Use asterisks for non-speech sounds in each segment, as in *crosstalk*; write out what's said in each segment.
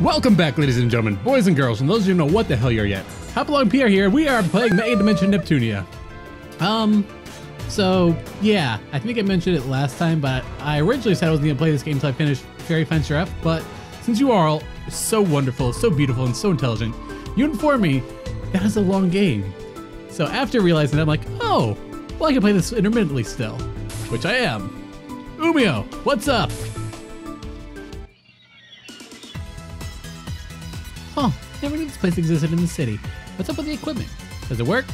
Welcome back, ladies and gentlemen, boys and girls, and those of you who know what the hell you're yet. Hopalong PR here. We are playing 8 Dimension Neptunia. Um, so yeah, I think I mentioned it last time, but I originally said I wasn't gonna play this game until I finished Fairy Fencer F. But since you are all so wonderful, so beautiful, and so intelligent, you informed me that is a long game. So after realizing that, I'm like, oh, well, I can play this intermittently still, which I am. Umio, what's up? Huh, never knew this place existed in the city. What's up with the equipment? Does it work?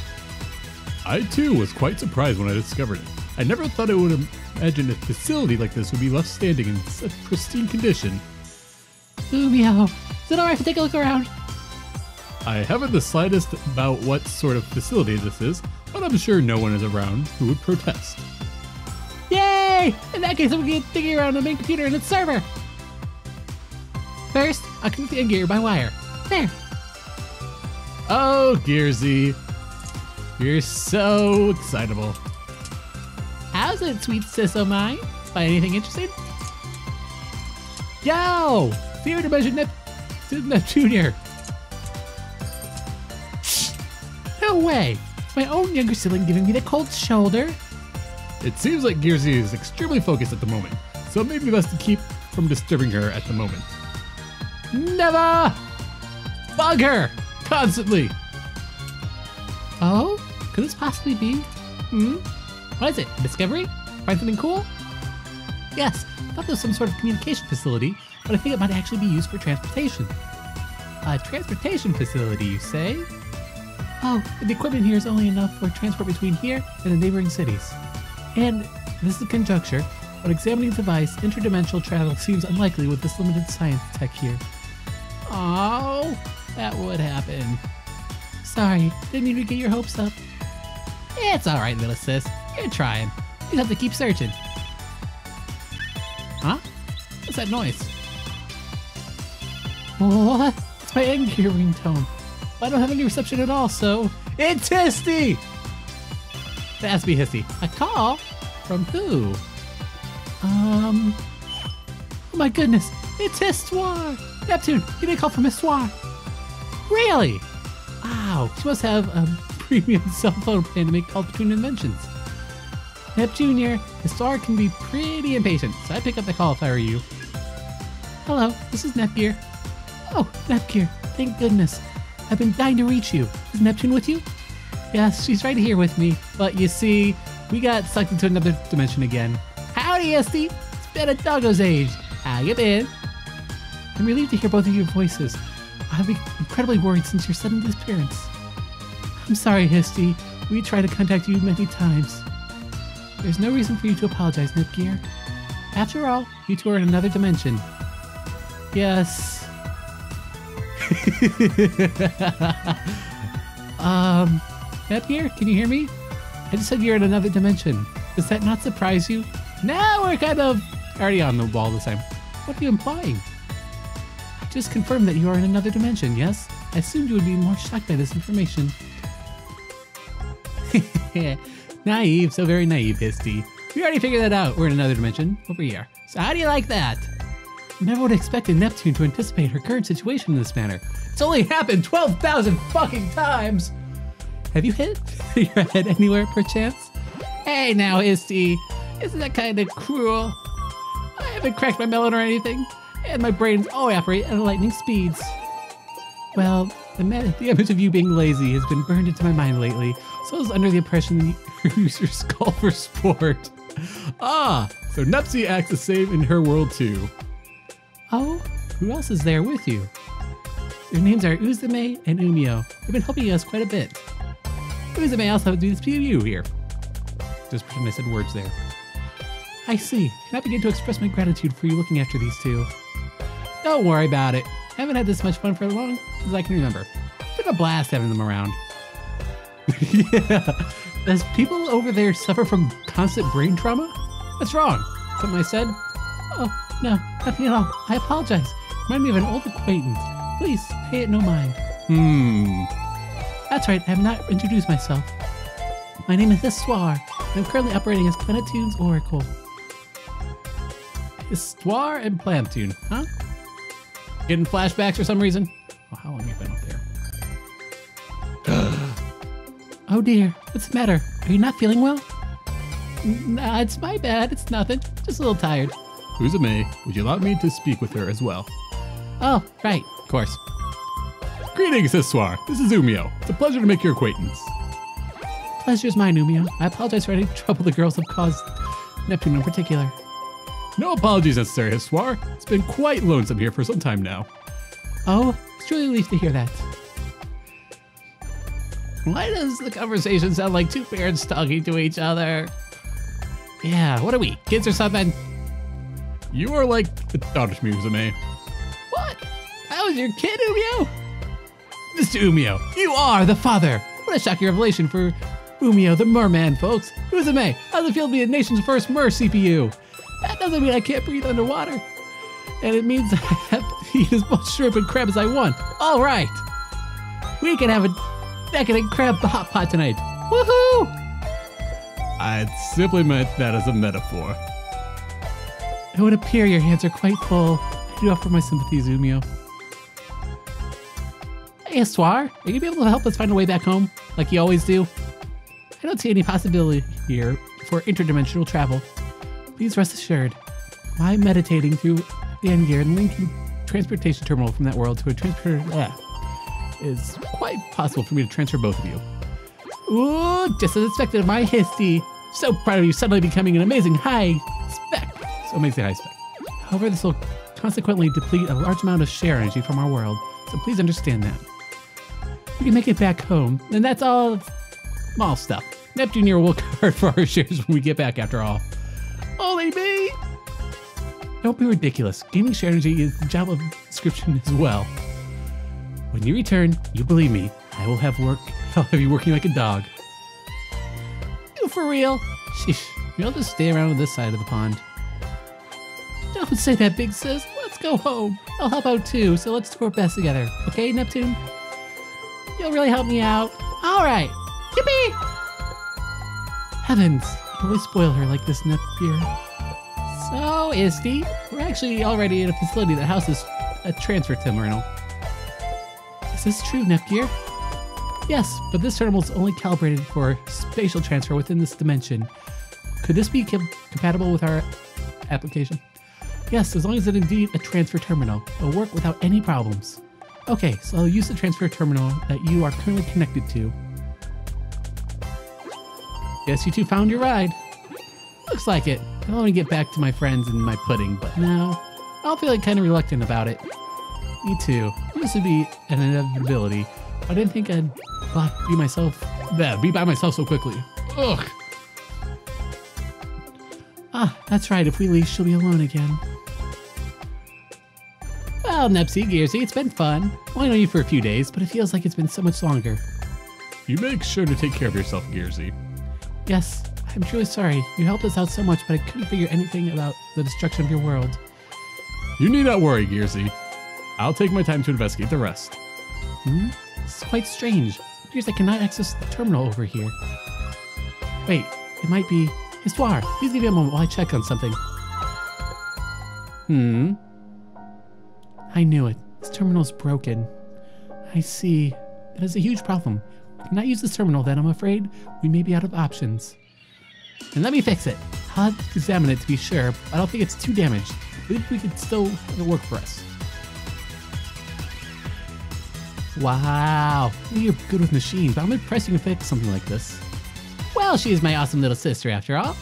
I too was quite surprised when I discovered it. I never thought I would imagine a facility like this would be left standing in such pristine condition. Ooh, meow. Is it alright to take a look around? I haven't the slightest about what sort of facility this is, but I'm sure no one is around who would protest. Yay! In that case, I'm gonna get digging around the main computer and its server. First, I'll connect the gear by wire. There. Oh, Gearsy. You're so excitable. How's it, sweet sis o' mine? Find anything interesting? Yo! Fear Dimension Nep- Neptune here. No way! My own younger sibling giving me the cold shoulder. It seems like Gearsy is extremely focused at the moment, so it may be best to keep from disturbing her at the moment. Never! Bug her! Constantly! Oh? Could this possibly be? Hmm? What is it? A discovery? Find something cool? Yes, I thought there was some sort of communication facility, but I think it might actually be used for transportation. A transportation facility, you say? Oh, the equipment here is only enough for transport between here and the neighboring cities. And this is a conjecture, but examining the device, interdimensional travel seems unlikely with this limited science tech here. Oh, that would happen. Sorry, didn't to get your hopes up. It's alright, little sis. You're trying. You have to keep searching. Huh? What's that noise? What? It's my N-Gear ringtone. I don't have any reception at all, so... It's Histy! That has to be Histy. A call? From who? Um... Oh my goodness, it's Histoire! Neptune, give me a call from Histoire! Really? Wow, she must have a *laughs* premium cell phone plan to make calls between dimensions. Neptune here, star can be pretty impatient, so I'd pick up the call if I were you. Hello, this is Nepgear. Oh, Nepgear, thank goodness. I've been dying to reach you. Is Neptune with you? Yes, she's right here with me. But you see, we got sucked into another dimension again. Howdy, Histy! It's been a doggo's age. How you been? I'm relieved to hear both of your voices. I've been incredibly worried since your sudden disappearance. I'm sorry, Histy. We tried to contact you many times. There's no reason for you to apologize, Nepgear. After all, you two are in another dimension. Yes. *laughs* um, Nepgear, can you hear me? I just said you're in another dimension. Does that not surprise you? Now we're kind of already on the wall this time. What are you implying? Just confirm that you are in another dimension, yes? I assumed you would be more shocked by this information. *laughs* naive, so very naive, Histy. We already figured that out. We're in another dimension over here. So how do you like that? Never would have expected Neptune to anticipate her current situation in this manner. It's only happened 12,000 fucking times! Have you hit *laughs* your head anywhere, perchance? Hey now, Histy. Isn't that kind of cruel? I haven't cracked my melon or anything, and my brains all operate at lightning speeds. Well, the, the image of you being lazy has been burned into my mind lately, so I was under the impression you *laughs* use your skull for sport. Ah, so Nepsy acts the same in her world too. Oh, who else is there with you? Their names are Uzume and Umio. They've been helping us quite a bit. Uzume also do this to here. Just pretend I said words there. I see, and I begin to express my gratitude for you looking after these two. Don't worry about it. I haven't had this much fun for as long as I can remember. It's been a blast having them around. *laughs* yeah. Does people over there suffer from constant brain trauma? What's wrong? Something I said? Oh, no, nothing at all. I apologize. Remind me of an old acquaintance. Please, pay it no mind. Hmm. That's right, I have not introduced myself. My name is Histoire, I'm currently operating as Planeptune's Oracle. Histoire and Planeptune, huh? Getting flashbacks for some reason? Oh, how long have you been up there? *gasps* oh dear, what's the matter? Are you not feeling well? Nah, it's my bad. It's nothing. Just a little tired. Uzume, would you allow me to speak with her as well? Oh, right. Of course. Greetings, Histoire. This is Umio. It's a pleasure to make your acquaintance. Pleasure's mine, Umio. I apologize for any trouble the girls have caused Neptune in particular. No apologies necessary, Histoire. It's been quite lonesome here for some time now. Oh, it's truly a relief to hear that. Why does the conversation sound like two parents talking to each other? Yeah, what are we, kids or something? You are like the daughter to me, What? I was your kid, Umio? Mr. Umio, you are the father! What a shocking revelation for Umio the merman, folks. Uzume, how's it feel to be the nation's first mer CPU? That doesn't mean I can't breathe underwater. And it means *laughs* I have to eat as much shrimp and crab as I want. All right. We can have a decadent crab hot pot tonight. Woohoo! I simply meant that as a metaphor. It would appear your hands are quite full. I do offer my sympathies, Umio. Hey, Histoire, are you gonna be able to help us find a way back home, like you always do? I don't see any possibility here for interdimensional travel. Please rest assured, by meditating through the N-Gear and linking transportation terminal from that world to a transporter uh, is quite possible for me to transfer both of you. Ooh, just as expected, of my Histy. So proud of you suddenly becoming an amazing high spec. So amazing high spec. However, this will consequently deplete a large amount of share energy from our world, so please understand that. We can make it back home, and that's all small stuff. Neptune will *laughs* card for our shares when we get back after all. Only me! Don't be ridiculous. Gaming energy is the job of description as well. When you return, you believe me, I will have work. *laughs* I'll have you working like a dog. You for real? Sheesh. You'll just stay around on this side of the pond. Don't say that, big sis. Let's go home. I'll help out too, so let's do our best together. Okay, Neptune? You'll really help me out. All right. Yippee! Heavens, always spoil her like this, Nepgear. So, Histy, we're actually already in a facility that houses a transfer terminal. Is this true, Nepgear? Yes, but this terminal is only calibrated for spatial transfer within this dimension. Could this be com- compatible with our application? Yes, as long as it's indeed a transfer terminal. It'll work without any problems. Okay, so I'll use the transfer terminal that you are currently connected to. Guess you two found your ride. Looks like it. I want to get back to my friends and my pudding, but now I'll feel like kind of reluctant about it. Me too. This would be an inevitability. I didn't think I'd be myself. Be by myself so quickly. Ugh. Ah, that's right. If we leave, she'll be alone again. Well, Nepsy, Gearsy, it's been fun. Only known you for a few days, but it feels like it's been so much longer. You make sure to take care of yourself, Gearsy. Yes, I'm truly sorry. You helped us out so much, but I couldn't figure anything about the destruction of your world. You need not worry, Gearsy. I'll take my time to investigate the rest. Hmm? It's quite strange. It appears I cannot access the terminal over here. Wait, it might be... Histoire, please give me a moment while I check on something. Hmm? I knew it. This terminal's broken. I see. That is a huge problem. Cannot use this terminal then, I'm afraid. We may be out of options. And let me fix it. I'll have to examine it to be sure, but I don't think it's too damaged. I believe we could still have it work for us. Wow, you're good with machines, but I'm impressed you can fix something like this. Well, she's my awesome little sister after all.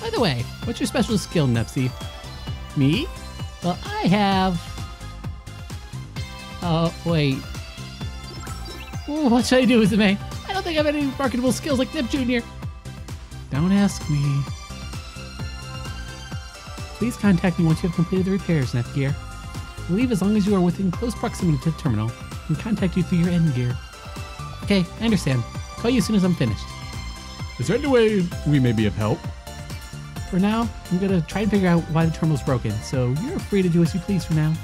By the way, what's your special skill, Nepsy? Me? Well, I have... Oh, wait. Ooh, what should I do, Uzume? I don't think I have any marketable skills like Nep Jr. Don't ask me. Please contact me once you have completed the repairs. I believe as long as you are within close proximity to the terminal, and contact you through your N-Gear. Okay, I understand. Call you as soon as I'm finished. Is there any way we may be of help? For now, I'm gonna try and figure out why the terminal's broken, so you're free to do as you please for now.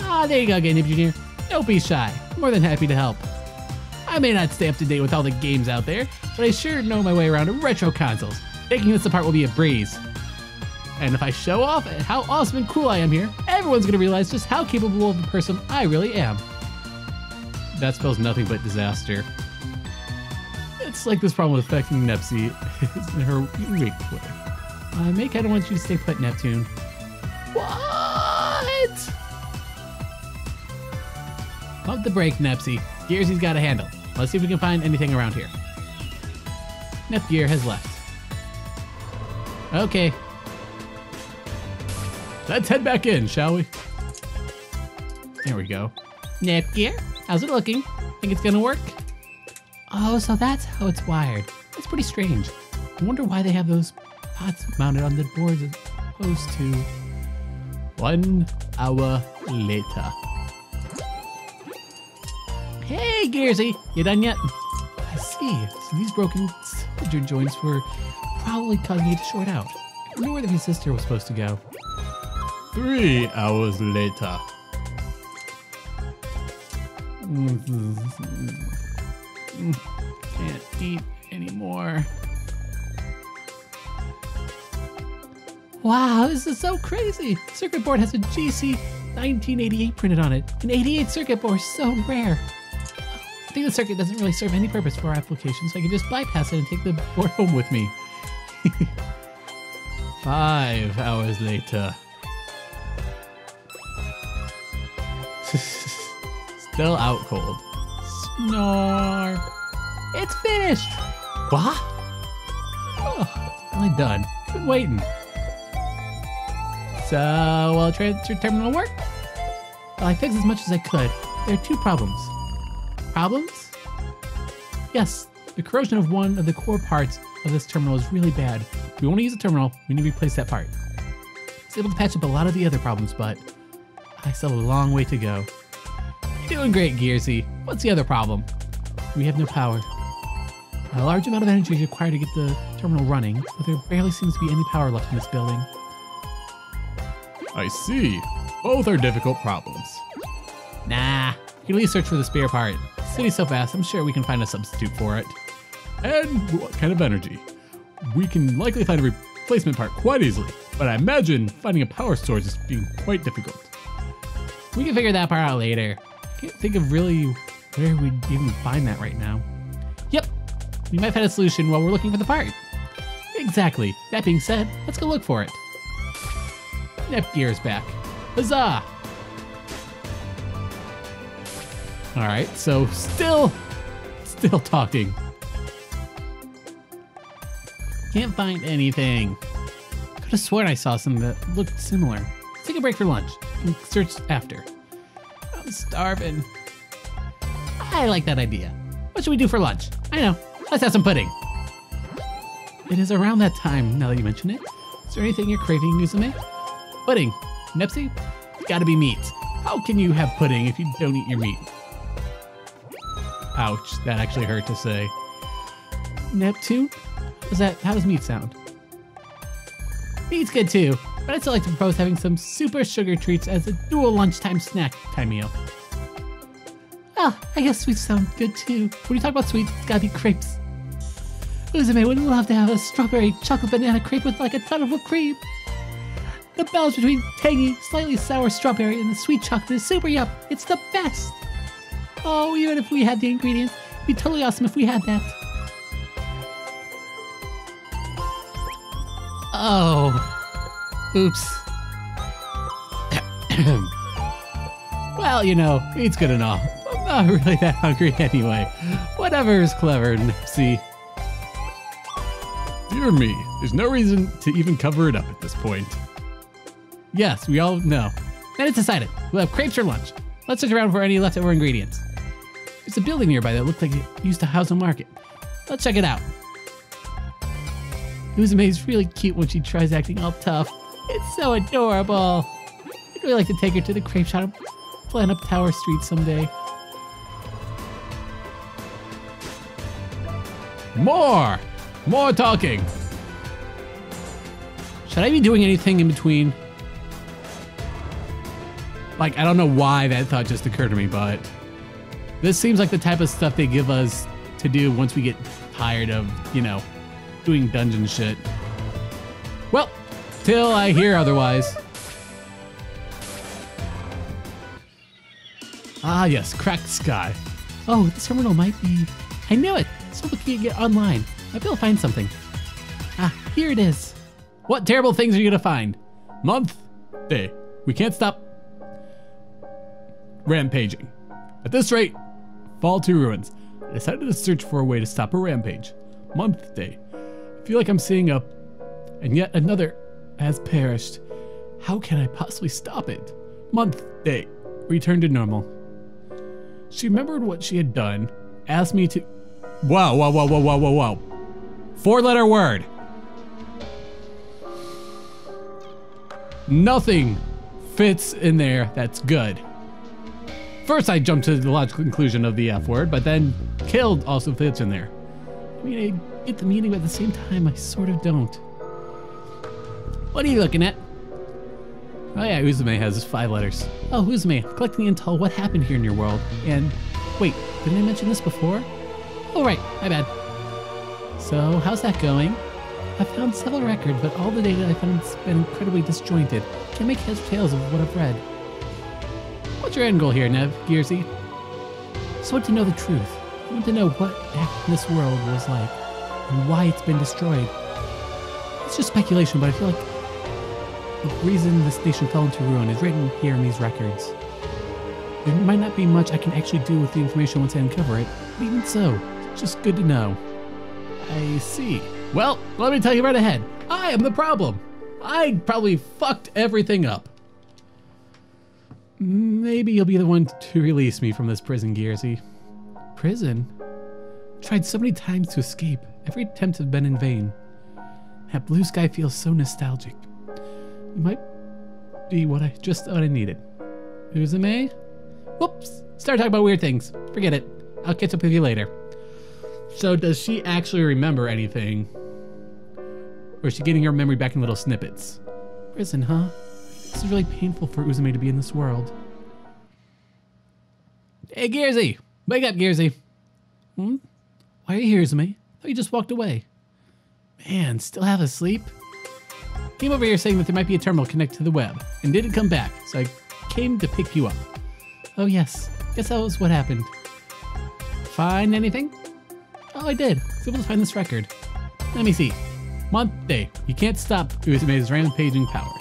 Ah, there you go, Game Junior. Don't be shy. I'm more than happy to help. I may not stay up to date with all the games out there, but I sure know my way around retro consoles. Taking this apart will be a breeze. And if I show off how awesome and cool I am here, everyone's gonna realize just how capable of a person I really am. That spells nothing but disaster. It's like this problem with affecting Nepsy is her weak. I may kinda want you to stay put, Neptune. What? Pump the brake, Nepsy. Gears he's got a handle. Let's see if we can find anything around here. Nepgear has left. Okay. Let's head back in, shall we? There we go. Nepgear, how's it looking? Think it's gonna work? Oh, so that's how it's wired. That's pretty strange. I wonder why they have those pots mounted on the boards as opposed to one hour later. Hey, Gearsy, you done yet? I see. So these broken solder joints were probably causing you to short out. I wonder where the resistor was supposed to go. Three hours later. Can't eat anymore. Wow, this is so crazy! Circuit board has a GC 1988 printed on it. An 88 circuit board, so rare. The circuit doesn't really serve any purpose for our application, so I can just bypass it and take the board home with me. *laughs* Five hours later. *laughs* Still out cold. Snore. It's finished. What? Oh, finally done. Been waiting. So, will transfer terminal work? Well, I fixed as much as I could. There are two problems. Problems? Yes, the corrosion of one of the core parts of this terminal is really bad. If we want to use a terminal, we need to replace that part. I was able to patch up a lot of the other problems, but I still have a long way to go. You're doing great, Gearsy. What's the other problem? We have no power. A large amount of energy is required to get the terminal running, but there barely seems to be any power left in this building. I see. Both are difficult problems. Nah, you can at least search for the spare part. City's so fast, I'm sure we can find a substitute for it. And what kind of energy? We can likely find a replacement part quite easily, but I imagine finding a power source is being quite difficult. We can figure that part out later. Can't think of really where we'd even find that right now. Yep, we might find a solution while we're looking for the part. Exactly. That being said, let's go look for it. Nepgear's back. Huzzah! Alright, so still, still talking. Can't find anything. Could have sworn I saw something that looked similar. Let's take a break for lunch and search after. I'm starving. I like that idea. What should we do for lunch? I know. Let's have some pudding. It is around that time, now that you mention it. Is there anything you're craving, Musume? Pudding. Nepsy? It's gotta be meat. How can you have pudding if you don't eat your meat? Ouch, that actually hurt to say. Neptune? Was that, how does meat sound? Meat's good too, but I'd still like to propose having some super sugar treats as a dual lunchtime snack time meal. Ah, I guess sweets sound good too. When you talk about sweets, it's gotta be crepes. Uzume would love to have a strawberry chocolate banana crepe with like a ton of whipped cream. The balance between tangy, slightly sour strawberry and the sweet chocolate is super yum. It's the best. Oh, even if we had the ingredients, it'd be totally awesome if we had that. Oh. Oops. *coughs* well, you know, it's good enough. I'm not really that hungry *laughs* anyway. Whatever is clever, Nepsy. Dear me, there's no reason to even cover it up at this point. Yes, we all know. Then it's decided. We'll have crepes for lunch. Let's search around for any leftover ingredients. There's a building nearby that looked like it used to house a market. Let's check it out. Uzume's really cute when she tries acting all tough. It's so adorable. I'd really like to take her to the crepe shop and plan up Tower Street someday. More! More talking! Should I be doing anything in between? Like, I don't know why that thought just occurred to me, but this seems like the type of stuff they give us to do once we get tired of, you know, doing dungeon shit. Well, till I hear otherwise. Ah, yes, cracked sky. Oh, this terminal might be. I knew it! So looking it online. Maybe I'll find something. Ah, here it is. What terrible things are you gonna find? Month, day. We can't stop rampaging. At this rate, fall to ruins. I decided to search for a way to stop a rampage. Month, day. I feel like I'm seeing a. And yet another has perished. How can I possibly stop it? Month, day. Return to normal. She remembered what she had done, asked me to. Wow, wow, wow, wow, wow, wow, wow. Four letter word. Nothing fits in there that's good. First, I jumped to the logical conclusion of the F word, but then killed also fits in there. I mean, I get the meaning, but at the same time, I sort of don't. What are you looking at? Oh yeah, Uzume has five letters. Oh, Uzume, collecting intel what happened here in your world. And wait, didn't I mention this before? Oh right, my bad. So, how's that going? I found several records, but all the data I found has been incredibly disjointed. Can't make heads or tails of what I've read. What's your end goal here, Nev, Gearsy? So I want to know the truth. I want to know what this world was like and why it's been destroyed. It's just speculation, but I feel like the reason this nation fell into ruin is written here in these records. There might not be much I can actually do with the information once I uncover it, but even so, it's just good to know. I see. Well, let me tell you right ahead. I am the problem. I probably fucked everything up. Maybe you'll be the one to release me from this prison, Gearsy. Prison? Tried so many times to escape. Every attempt has been in vain. That blue sky feels so nostalgic. You might be what I just thought I needed. Uzume? Whoops! Start talking about weird things. Forget it. I'll catch up with you later. So does she actually remember anything? Or is she getting her memory back in little snippets? Prison, huh? This is really painful for Uzume to be in this world. Hey, Gearsy! Wake up, Gearsy! Hmm? Why are you here, Uzume? Thought you just walked away. Man, still half asleep? Came over here saying that there might be a terminal connected to the web, and didn't come back, so I came to pick you up. Oh yes, guess that was what happened. Find anything? Oh, I did. I was able to find this record. Let me see. Month, day. You can't stop Uzume's rampaging powers.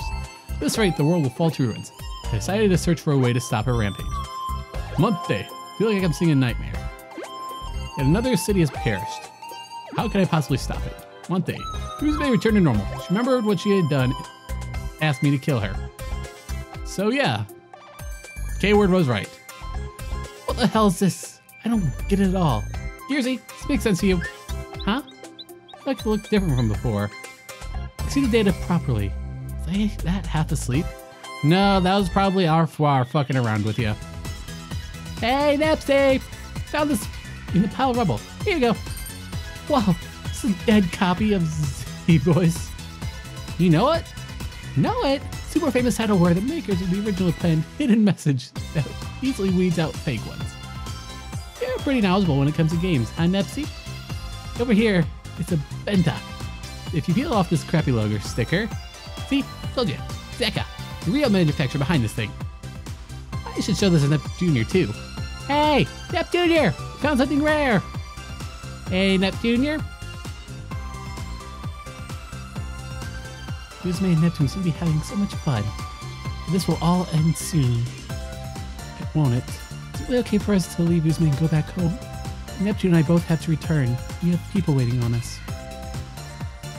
At this rate, the world will fall to ruins. I decided to search for a way to stop her rampage. Month, day. Feel like I'm seeing a nightmare. And another city has perished. How can I possibly stop it? Month, day. Uzume returned to normal. She remembered what she had done, asked me to kill her. So yeah, K-word was right. What the hell is this? I don't get it at all. Gearsy, this makes sense to you. Huh? I like to look different from before. I see the data properly. I that half asleep? No, that was probably our Fwar fucking around with you. Hey, Nepsy! Found this in the pile of rubble. Here you go. Wow, it's a dead copy of Z-Boys. You know it? Know it? Super famous title where the makers of the original pen hidden message that easily weeds out fake ones. You're pretty knowledgeable when it comes to games, huh, Nepsy? Over here, it's a Benta. If you peel off this crappy logo sticker, see, told you, Zeka, the real manufacturer behind this thing. I should show this to Nep Jr. too. Hey, Nep Jr., found something rare. Hey, Nep Jr. Uzume and Neptune seem to be having so much fun. This will all end soon. Won't it? Is it really okay for us to leave Uzume and go back home? Neptune and I both have to return. We have people waiting on us.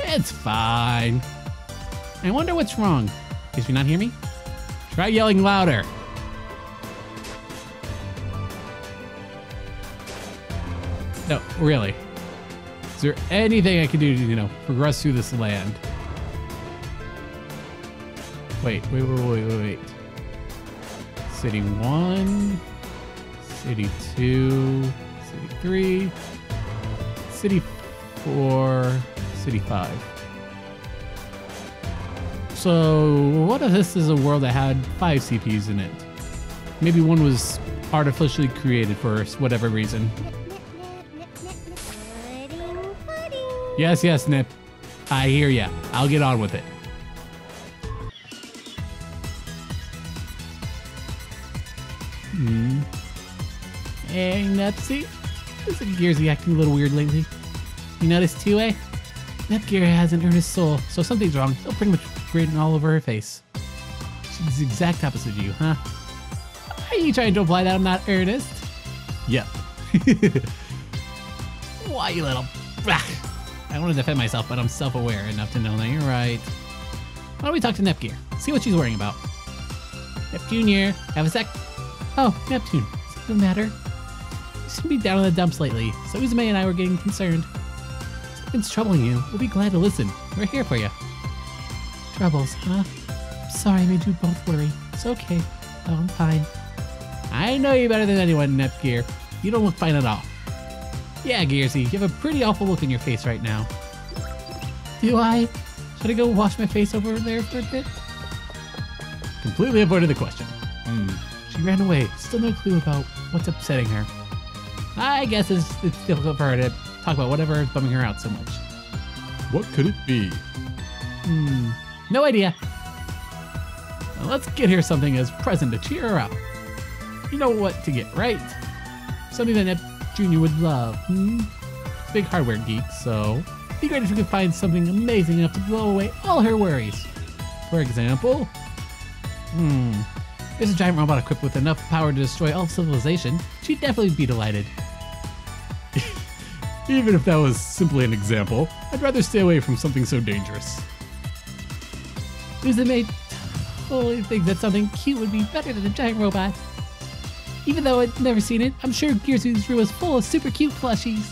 It's fine. I wonder what's wrong. Did you not hear me? Try yelling louder. No, really. Is there anything I can do to, you know, progress through this land? Wait, wait, wait, wait, wait, wait. City 1, City 2, City 3, City 4, City 5. So what if this is a world that had five CPUs in it? Maybe one was artificially created for whatever reason. Yes, yes, Nip. I hear ya. I'll get on with it. Hmm. Hey, Nepsy. This Gearsy acting a little weird lately. You notice too, eh? Nepgear has an his soul, so something's wrong. He'll pretty much written all over her face. She's the exact opposite of you, huh? Are you trying to imply that I'm not earnest? Yep. *laughs* Why, you little... I want to defend myself, but I'm self-aware enough to know that you're right. Why don't we talk to Nepgear? See what she's worrying about. Neptune here. Have a sec. Oh, Neptune. Something the matter? You seem to be down in the dumps lately, so Uzume and I were getting concerned. Something's troubling you. We'll be glad to listen. We're here for you. Troubles, huh? sorry I made you both worry. It's okay. Oh, I'm fine. I know you better than anyone, Nepgear. You don't look fine at all. Yeah, Gearsy, you have a pretty awful look in your face right now. Do I? Should I go wash my face over there for a bit? Completely avoided the question. Hmm. She ran away. Still no clue about what's upsetting her. I guess it's, it's difficult for her to talk about whatever is bumming her out so much. What could it be? Hmm. No idea. Let's get her something as present to cheer her up. You know what to get, right? Something that Nep Jr. would love. Hmm? Big hardware geek, so be great if we could find something amazing enough to blow away all her worries. For example, hmm, there's a giant robot equipped with enough power to destroy all civilization. She'd definitely be delighted. *laughs* Even if that was simply an example, I'd rather stay away from something so dangerous. Uzume totally thinks that something cute would be better than a giant robot. Even though I'd never seen it, I'm sure Gearsy's room is full of super cute plushies.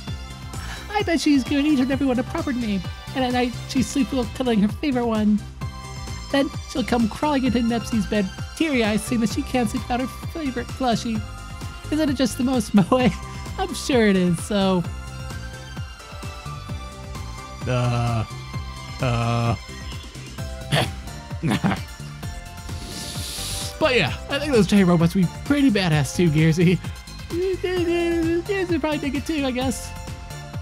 I bet she's giving each and every one a proper name, and at night she sleeps while cuddling her favorite one. Then she'll come crawling into Nepsy's bed, teary eyes, saying that she can't sleep without her favorite plushie. Isn't it just the most *laughs* moe? I'm sure it is, so. Uh. Uh. *laughs* But yeah, I think those giant robots would be pretty badass too, Gearsy. *laughs* Gearsy probably dig it too, I guess.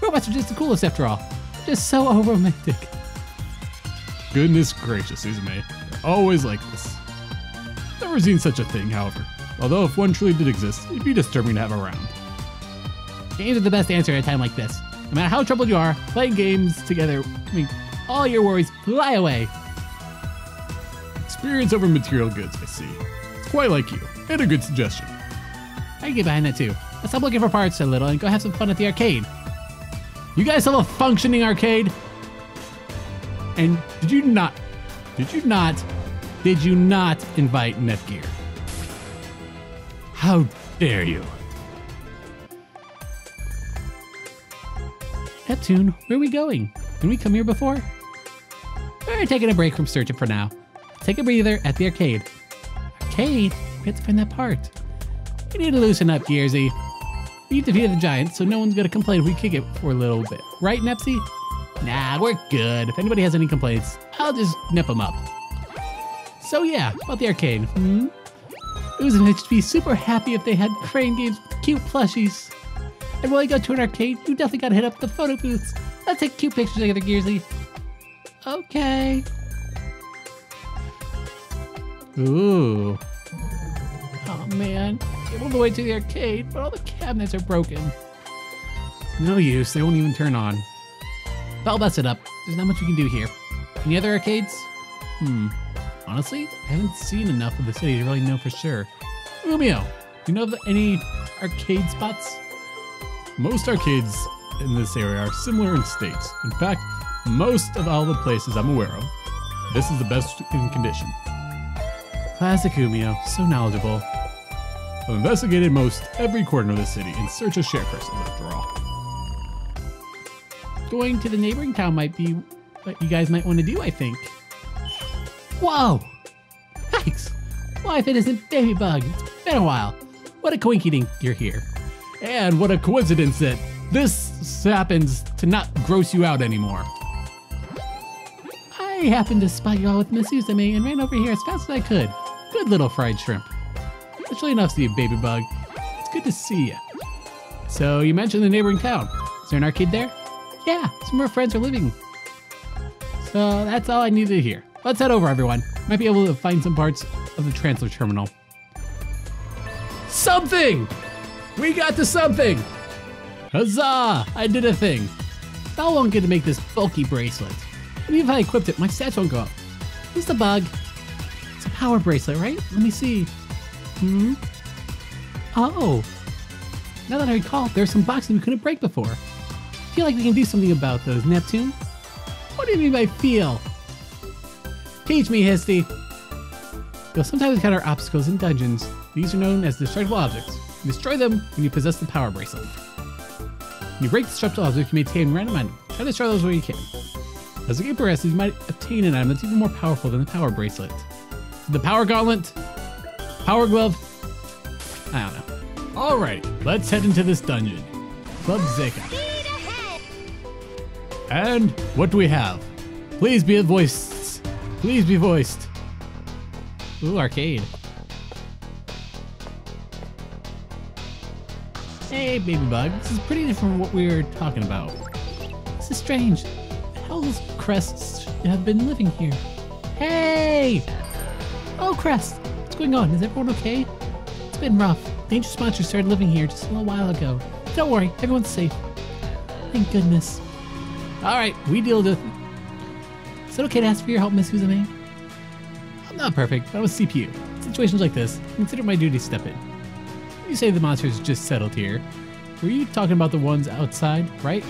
Robots are just the coolest after all. Just so romantic. Goodness gracious, Uzume. They're always like this. Never seen such a thing, however. Although if one truly did exist, it'd be disturbing to have around. Games are the best answer at a time like this. No matter how troubled you are, playing games together make all your worries fly away. Experience over material goods, I see. It's quite like you, and a good suggestion. I can get behind that too. Let's stop looking for parts a little and go have some fun at the arcade. You guys have a functioning arcade? And did you not, did you not, did you not invite Nepgear? How dare you? Neptune, where are we going? Didn't we come here before? We're taking a break from searching for now. Take a breather at the arcade. Arcade? We have to find that part. We need to loosen up, Gearsy. We need to defeated the giant, so no one's gonna complain if we kick it for a little bit. Right, Nepsy? Nah, we're good. If anybody has any complaints, I'll just nip them up. So yeah, about the arcade. Hmm? Uzume would be super happy if they had crane games with cute plushies. And when you go to an arcade, you definitely gotta hit up the photo booths. Let's take cute pictures together, Gearsy. Okay. Ooh. Oh man, came all the way to the arcade, but all the cabinets are broken. No use, they won't even turn on. But I'll mess it up. There's not much we can do here. Any other arcades? Hmm. Honestly, I haven't seen enough of the city to really know for sure. Umio, do you know of any arcade spots? Most arcades in this area are similar in states. In fact, most of all the places I'm aware of, this is the best in condition. Classic Umio, so knowledgeable. I've investigated most every corner of the city in search of chairpersons after all. Going to the neighboring town might be what you guys might want to do, I think. Whoa! Thanks! Why if it isn't Baby Bug? It's been a while. What a coinky you're here. And what a coincidence that this happens to not gross you out anymore. I happened to spot you all with Miss Uzume and ran over here as fast as I could. Good little fried shrimp. Really enough to you, baby bug. It's good to see you. So you mentioned the neighboring town. Is there an arcade there? Yeah, some of friends are living. So that's all I needed to hear. Let's head over, everyone. Might be able to find some parts of the transfer terminal. Something! We got to something! Huzzah! I did a thing. How long get to make this bulky bracelet? Maybe if I equipped it, my stats won't go up. What's the bug? Power bracelet, right? Let me see. Hmm? Oh. Now that I recall, there are some boxes we couldn't break before. I feel like we can do something about those, Neptune. What do you mean by feel? Teach me, Histy. You'll sometimes encounter obstacles in dungeons. These are known as destructible objects. You destroy them when you possess the power bracelet. When you break the destructible objects, you may obtain random items. Try to destroy those where you can. As the game progresses, you might obtain an item that's even more powerful than the power bracelet. The power gauntlet? Power glove? I don't know. Alright, let's head into this dungeon. Club Zeka. And what do we have? Please be voiced. Please be voiced. Ooh, arcade. Hey, baby bug. This is pretty different from what we were talking about. This is strange. Hell's crests have been living here. Hey! Oh, Crest! What's going on? Is everyone okay? It's been rough. Dangerous monsters started living here just a little while ago. Don't worry, everyone's safe. Thank goodness. Alright, we deal with Is it okay to ask for your help, Miss Uzume? I'm not perfect, but I'm a CPU. In situations like this, consider my duty to step in. You say the monsters just settled here. Were you talking about the ones outside, right?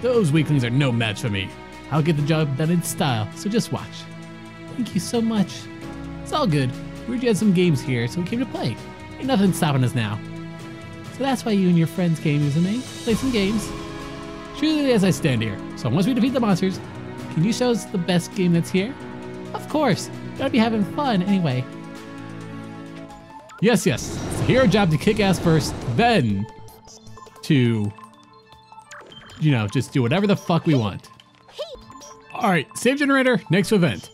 Those weaklings are no match for me. I'll get the job done in style, so just watch. Thank you so much. It's all good. We just had some games here, so we came to play. Ain't nothing stopping us now. So that's why you and your friends came, isn't it? Play some games. Truly as I stand here. So once we defeat the monsters, can you show us the best game that's here? Of course. Gotta be having fun anyway. Yes, yes. It's the hero job to kick ass first, then to, you know, just do whatever the fuck we want. All right, save generator, next event.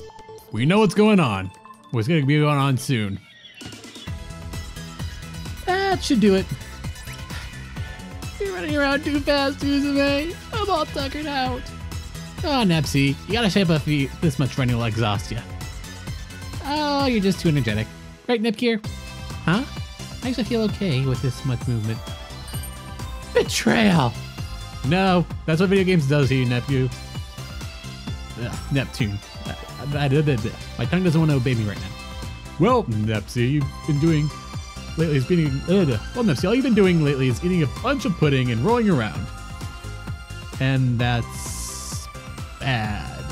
We know what's going on. What's gonna be going on soon. That should do it. You're running around too fast, Uzume. I'm all tuckered out. Oh, Nepsy, you gotta shape up the, this much running will exhaust you. Oh, you're just too energetic. Right, Nepgear? Huh? I actually feel okay with this much movement. Betrayal! No, that's what video games does to you, Nephew. Ugh, Neptune. My tongue doesn't want to obey me right now. Well, Nepsy, you've been doing lately is. Ugh. Well, Nepsy, all you've been doing lately is eating a bunch of pudding and rolling around, and that's bad.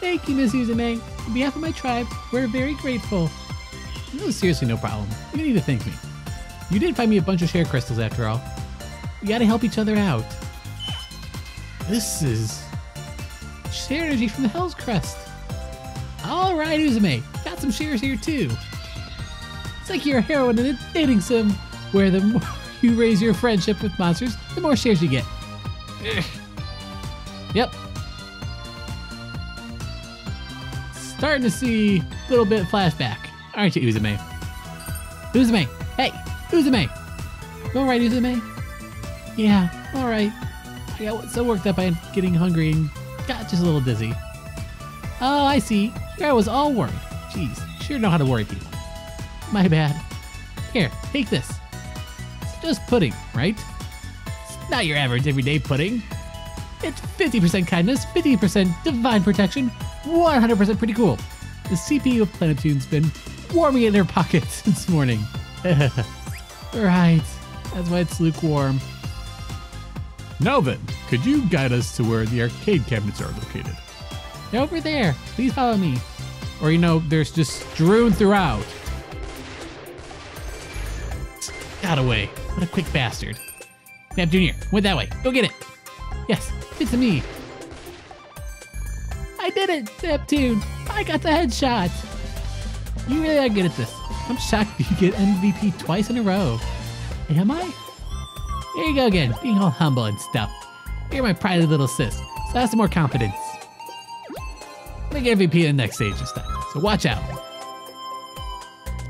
Thank you, Miss Uzume. On behalf of my tribe, we're very grateful. No, seriously, no problem. You need to thank me. You did find me a bunch of share crystals after all. We gotta help each other out. This is share energy from the Hell's Crest. All right, Uzume, got some shares here too. It's like you're a heroine in a dating sim, where the more *laughs* you raise your friendship with monsters, the more shares you get. *sighs* yep. Starting to see a little bit flashback, aren't you, Uzume? Uzume, hey, Uzume. All right, Uzume. Yeah, all right. I got so worked up I'm getting hungry and got just a little dizzy. Oh, I see. I was all worried. Jeez, sure know how to worry people. My bad. Here, take this. It's just pudding, right? It's not your average everyday pudding. It's 50% kindness, 50% divine protection, 100% pretty cool. The CPU of Planeptune's been warming in their pockets *laughs* since morning. *laughs* right, that's why it's lukewarm. Now then, could you guide us to where the arcade cabinets are located? Over there. Please follow me. Or, you know, there's just strewn throughout. Got away. What a quick bastard. Nep Jr., went that way. Go get it. Yes, it's me. I did it, Neptune. I got the headshot. You really are good at this. I'm shocked *laughs* you get MVP twice in a row. Am I? Here you go again, being all humble and stuff. You're my pridey little sis, so have some more confidence. Make MVP in the next stage this time, so watch out.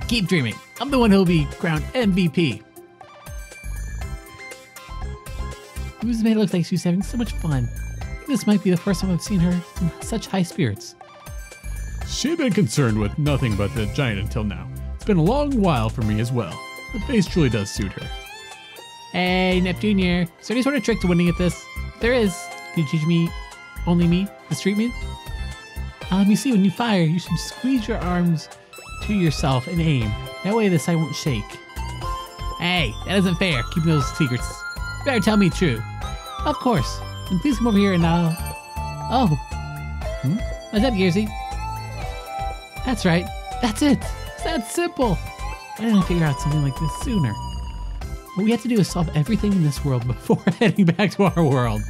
Keep dreaming. I'm the one who'll be crowned MVP. Uzume looks like she's having so much fun. This might be the first time I've seen her in such high spirits. She'd been concerned with nothing but the giant until now. It's been a long while for me as well. The face truly does suit her. Hey, Neptunier. Is there any sort of trick to winning at this? If there is, can you teach me, only me, this treatment? Um, you see, when you fire, you should squeeze your arms to yourself and aim. That way the sight won't shake. Hey, that isn't fair, keeping those secrets. You better tell me true. Of course. And please come over here and I'll... Oh. Hmm? What's up, Gearsy? That's right. That's it. It's that simple. Why didn't I figure out something like this sooner? What we have to do is solve everything in this world *laughs* before *laughs* heading back to our world.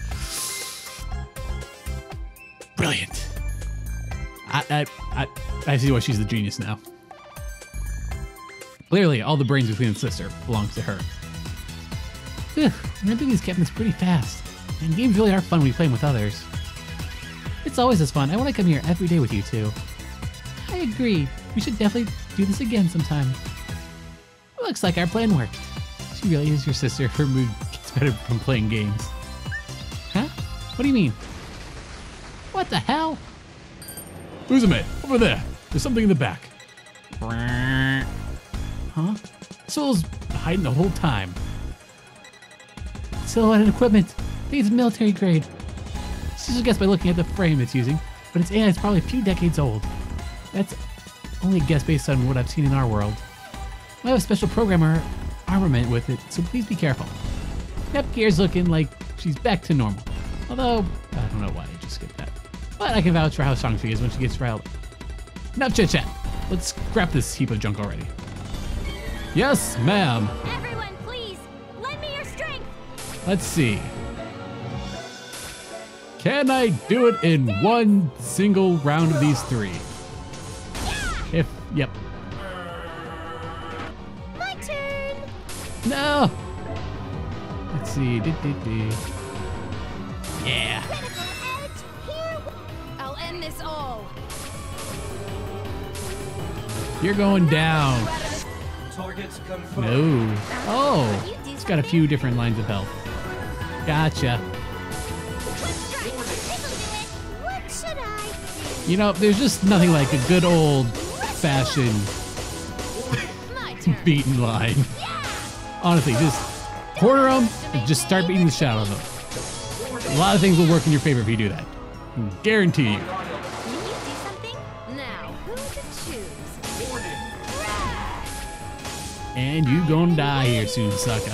I, I, I, see why she's the genius now. Clearly, all the brains between the sister belongs to her. Ugh, remember these captains pretty fast. And games really are fun when you play them with others. It's always as fun. I want to come here every day with you two. I agree. We should definitely do this again sometime. Looks like our plan worked. She really is your sister. Her mood gets better from playing games. Huh? What do you mean? What the hell? Uzume, over there. There's something in the back. Huh? Soul's hiding the whole time. Silhouette and equipment. I think it's military grade. She just guess by looking at the frame it's using, but its AI is probably a few decades old. That's only a guess based on what I've seen in our world. I have a special programmer armament with it, so please be careful. Nepgear's looking like she's back to normal. Although, I don't know why I just skipped that. But I can vouch for how strong she is when she gets riled. Enough chit chat. Let's scrap this heap of junk already. Yes, ma'am. Everyone, please, lend me your strength. Let's see. Can I do it in one single round of these three? If, yep. My turn. No! Let's see. Do, do, do. You're going down. No. Oh, it's got a few different lines of health. Gotcha. You know, there's just nothing like a good old fashioned *laughs* beaten line. Honestly, just corner them and just start beating the shit out of them. A lot of things will work in your favor if you do that. Guarantee you And you gonna die here soon, sucker.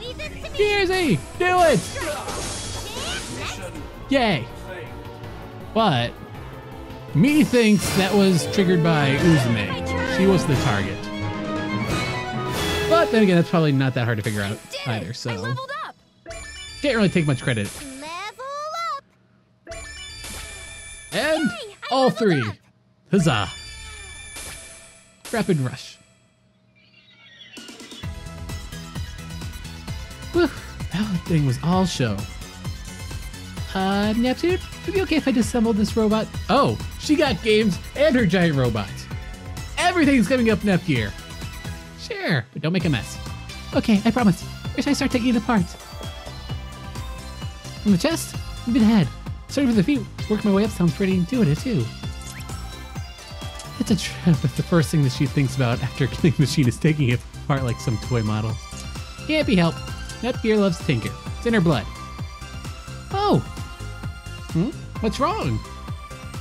Leave this to me. Gearsy, do it! Yay! But me thinks that was triggered by Uzume. She was the target. But then again, that's probably not that hard to figure out either, so can't really take much credit. Level up. And all three. Huzzah! Rapid rush. Whew, that thing was all show. Uh, Neptune, would it be okay if I disassembled this robot? Oh, she got games and her giant robots. Everything's coming up Nepgear. Sure, but don't make a mess. Okay, I promise. Where should I start taking it apart? From the chest? Maybe the head. Starting with the feet, work my way up sounds pretty intuitive too. It's a trip if the first thing that she thinks about after *laughs* killing the machine is taking it apart like some toy model. Can't be helped. Nepgear loves Tinker. It's in her blood. Oh! Hmm? What's wrong?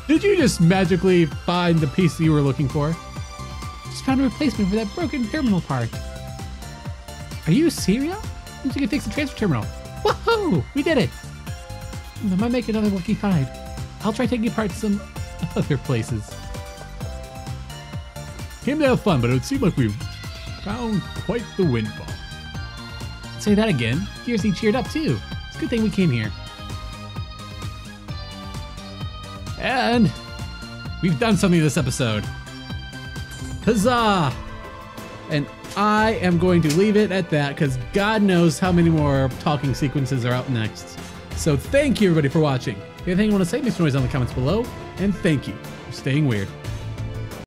Did you just magically find the piece you were looking for? Just found a replacement for that broken terminal part. Are you serious? Means we can fix the transfer terminal. Woohoo! We did it! I might make another lucky find. I'll try taking apart some *laughs* Other places. Came to have fun, but it would seem like we've found quite the windfall. Say that again. Gearsy cheered up too. It's a good thing we came here. And we've done something this episode. Huzzah! And I am going to leave it at that because God knows how many more talking sequences are out next. So thank you everybody for watching. If you have anything you want to say, make some noise on the comments below. And thank you for staying weird.